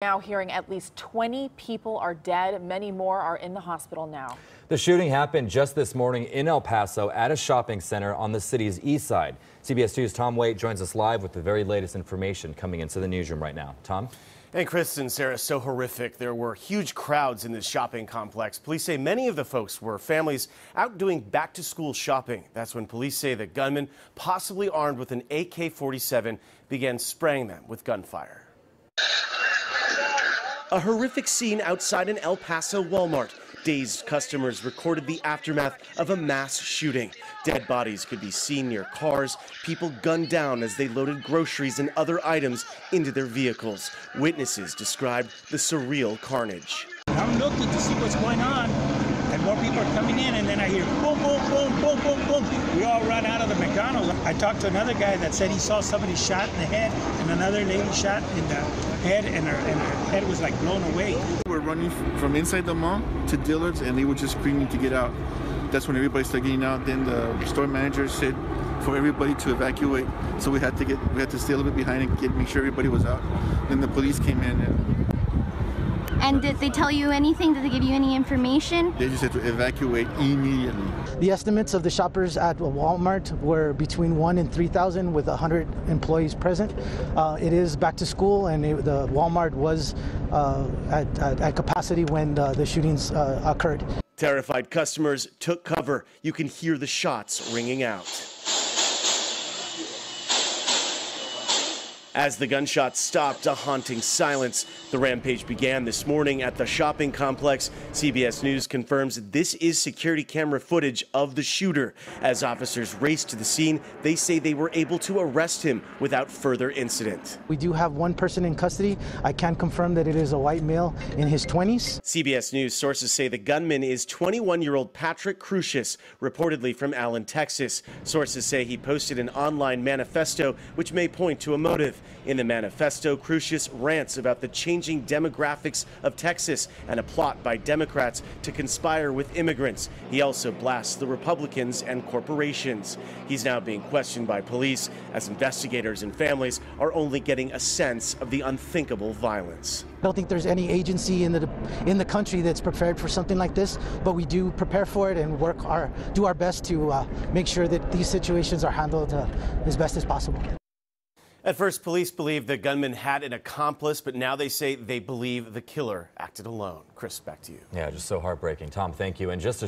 Now hearing at least 20 people are dead. Many more are in the hospital now. The shooting happened just this morning in El Paso at a shopping center on the city's east side. CBS 2's Tom Wait joins us live with the very latest information coming into the newsroom right now. Tom? And Chris and Sarah, so horrific. There were huge crowds in this shopping complex. Police say many of the folks were families out doing back to school shopping. That's when police say the gunman, possibly armed with an AK 47, began spraying them with gunfire. A horrific scene outside an El Paso Walmart. Dazed customers recorded the aftermath of a mass shooting. Dead bodies could be seen near cars, people gunned down as they loaded groceries and other items into their vehicles. Witnesses described the surreal carnage. I'm looking to see what's going on, and more people are coming in, and then I hear boom, boom, boom, boom, boom, boom. We all run out of the McDonald's. I talked to another guy that said he saw somebody shot in the head, and another lady shot in the head, and her, and her head was like blown away. We were running from inside the mall to Dillard's, and they were just screaming to get out. That's when everybody started getting out. Then the store manager said for everybody to evacuate, so we had to get we had to stay a little bit behind and get make sure everybody was out. Then the police came in and and did they tell you anything? Did they give you any information? They just had to evacuate immediately. The estimates of the shoppers at Walmart were between one and 3,000 with 100 employees present. Uh, it is back to school and it, the Walmart was uh, at, at, at, capacity when uh, the shootings uh, occurred. Terrified customers took cover. You can hear the shots ringing out. As the gunshots stopped, a haunting silence. The rampage began this morning at the shopping complex. CBS News confirms this is security camera footage of the shooter. As officers raced to the scene, they say they were able to arrest him without further incident. We do have one person in custody. I can confirm that it is a white male in his 20s. CBS News sources say the gunman is 21 year old Patrick Crusius, reportedly from Allen, Texas. Sources say he posted an online manifesto which may point to a motive. In the manifesto, Crusius rants about the changing demographics of Texas and a plot by Democrats to conspire with immigrants. He also blasts the Republicans and corporations. He's now being questioned by police as investigators and families are only getting a sense of the unthinkable violence. I don't think there's any agency in the in the country that's prepared for something like this, but we do prepare for it and work our do our best to uh, make sure that these situations are handled uh, as best as possible. At first, police believed the gunman had an accomplice, but now they say they believe the killer acted alone. Chris, back to you. Yeah, just so heartbreaking. Tom, thank you. And just to